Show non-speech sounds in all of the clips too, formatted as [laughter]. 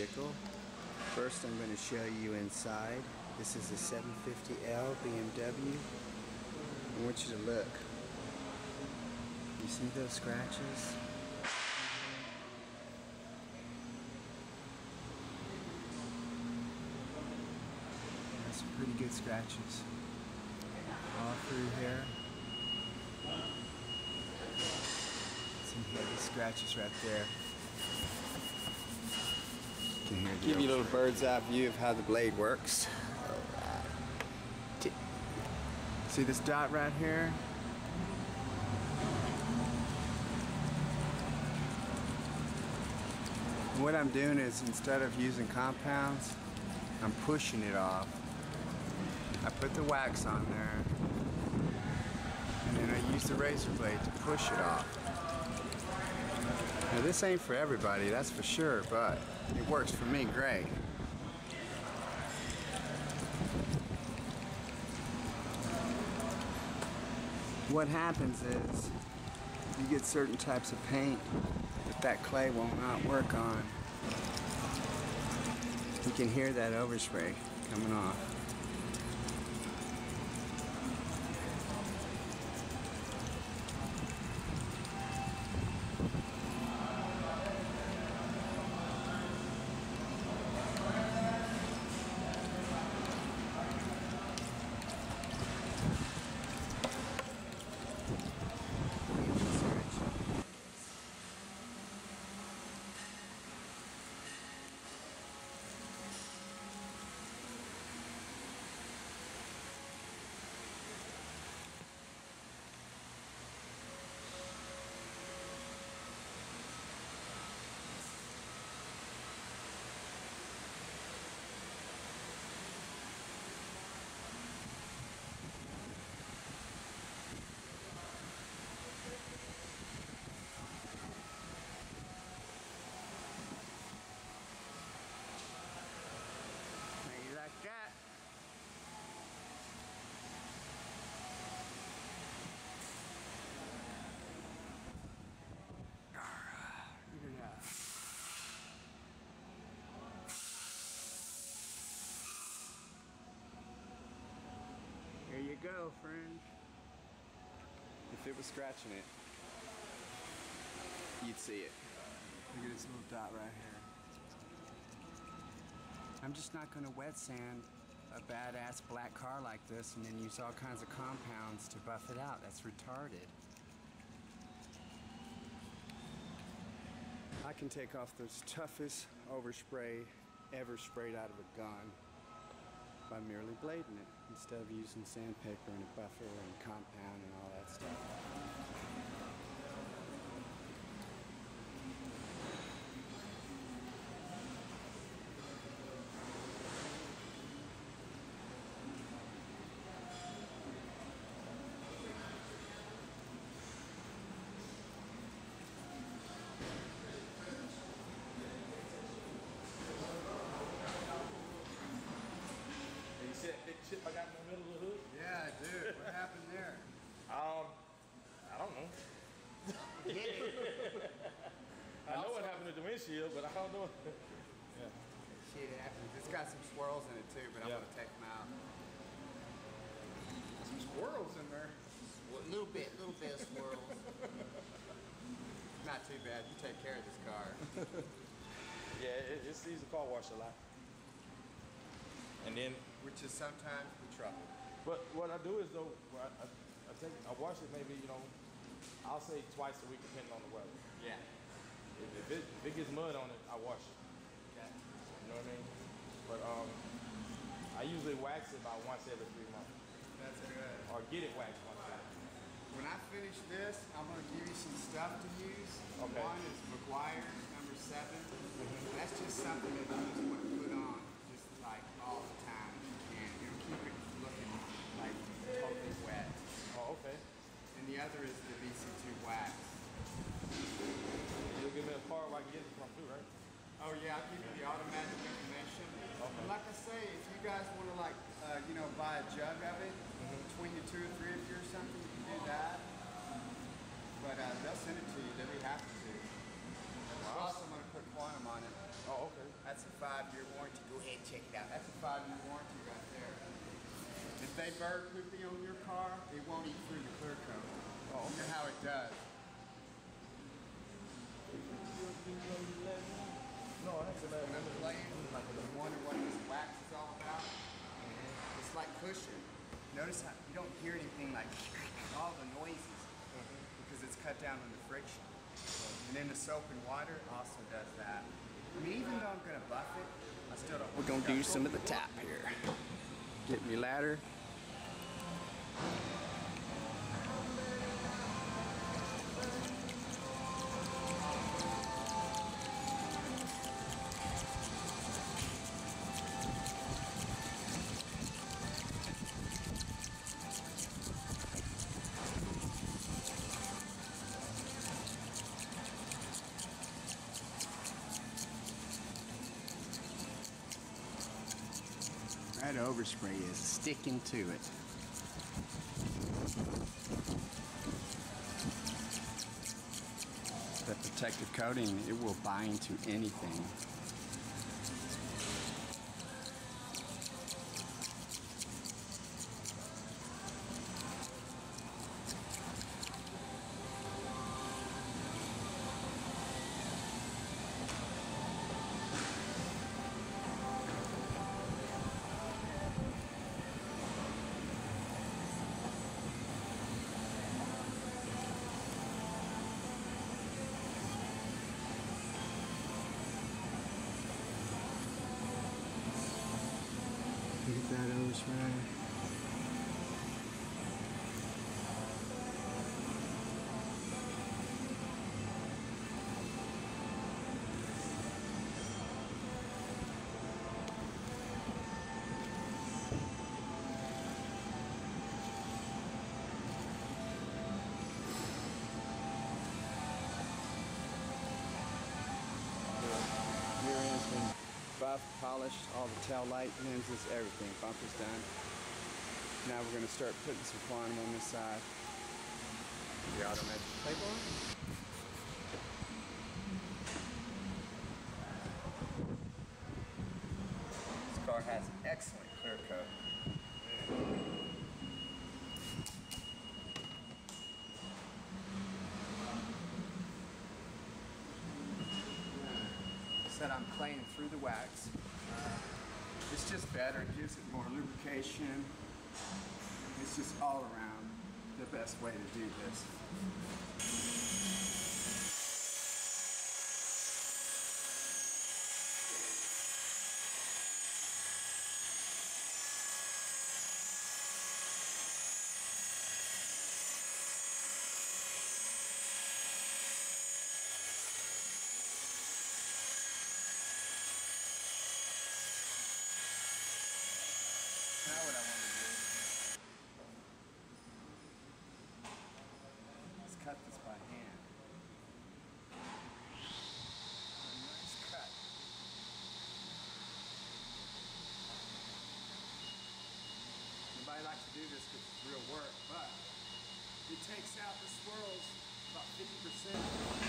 vehicle. First I'm going to show you inside. This is a 750L BMW. I want you to look. You see those scratches? That's some pretty good scratches. All through here. Some heavy scratches right there. Can hear Give you a little bird's eye view of how the blade works. See this dot right here? What I'm doing is instead of using compounds, I'm pushing it off. I put the wax on there and then I use the razor blade to push it off. Now this ain't for everybody, that's for sure, but it works for me great. What happens is you get certain types of paint that that clay will not work on. You can hear that overspray coming off. Maybe like that. Alright, look at that. Here you. If it was scratching it, you'd see it. Look at this little dot right here. I'm just not going to wet sand a badass black car like this and then use all kinds of compounds to buff it out. That's retarded. I can take off the toughest overspray ever sprayed out of a gun by merely blading it instead of using sandpaper and a buffer and compound and all that stuff. You see chip I got in the middle of the hood? Yeah, dude. What happened there? Um, I don't know. [laughs] I know what happened to the windshield, but I don't know. yeah. [laughs] Shit happens. It's got some swirls in it too, but I'm Yeah. gonna take them out. Some swirls in there. A little bit, little bit of swirls. Not too bad. You take care of this car. [laughs] Yeah, it, it sees the car wash a lot. And then, Which is sometimes the trouble. but what I do is though, I, I, I take, I wash it maybe, you know, I'll say twice a week depending on the weather. Yeah. If, if, it, if it gets mud on it, I wash it. Okay. You know what I mean? But um, I usually wax it about once every three months, That's good. or get it waxed once every. When I finish this, I'm gonna give you some stuff to use. Okay. One is Meguiar's number 7 That's just something that you a jug of it, between the two or three of you or something, you can do that. But uh, they'll send it to you. They'll be happy to. Also, I'm going to put quantum on it. Oh, okay. That's a five-year warranty. Go ahead and check it out. That's a five-year warranty right there. If they bird poopy on your car, it won't eat through the clear coat. Oh, look at how it does. No, that's eleven. Remember playing? Like the wonder what this wax is all about? Cushion. Notice how you don't hear anything like [laughs] all the noises because it's cut down on the friction. And then the soap and water also does that. I mean, even though I'm gonna buff it, I still don't. We're gonna do some of the tap here. Get me ladder. Overspray is sticking to it. That protective coating, it will bind to anything. Polished, all the tail light lenses, everything. Bumper's done. Now we're gonna start putting some quantum on this side. The automatic tape on. This car has an excellent clear coat. Said I'm playing through the wax. Uh, it's just better, it gives it more lubrication. It's just all around the best way to do this. Now what I want to do is cut this by hand. A nice cut. Nobody likes to do this because it's real work, but it takes out the swirls about 50%.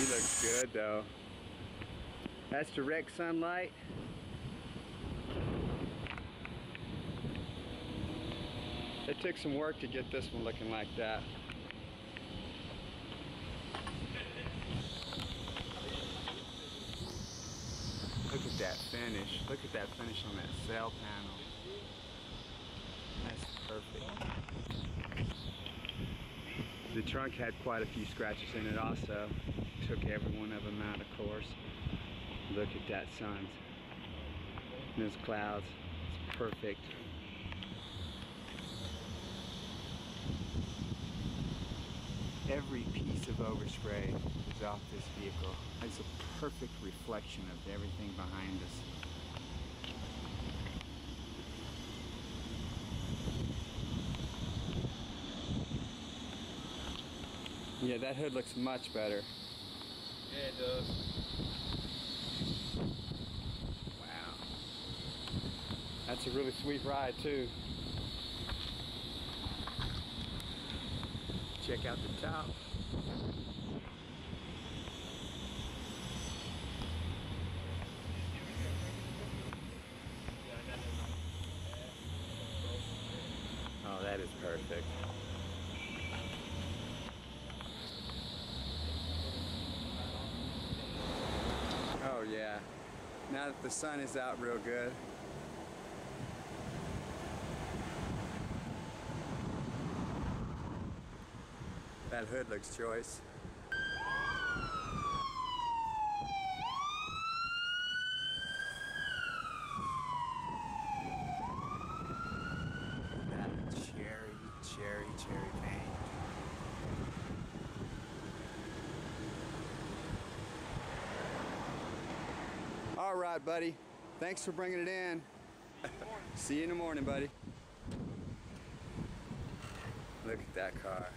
He looks good though. That's direct sunlight. It took some work to get this one looking like that. Look at that finish. Look at that finish on that sail panel. the trunk had quite a few scratches in it also. Took every one of them out, of course. Look at that sun. Those clouds, it's perfect. Every piece of overspray is off this vehicle. It's a perfect reflection of everything behind us. Yeah, that hood looks much better. Yeah, it does. Wow. That's a really sweet ride too. Check out the top. Oh, that is perfect. Oh yeah. Now that the sun is out real good. That hood looks choice. That cherry, cherry, cherry paint. All right, buddy. Thanks for bringing it in. See you in the morning, buddy. Look at that car.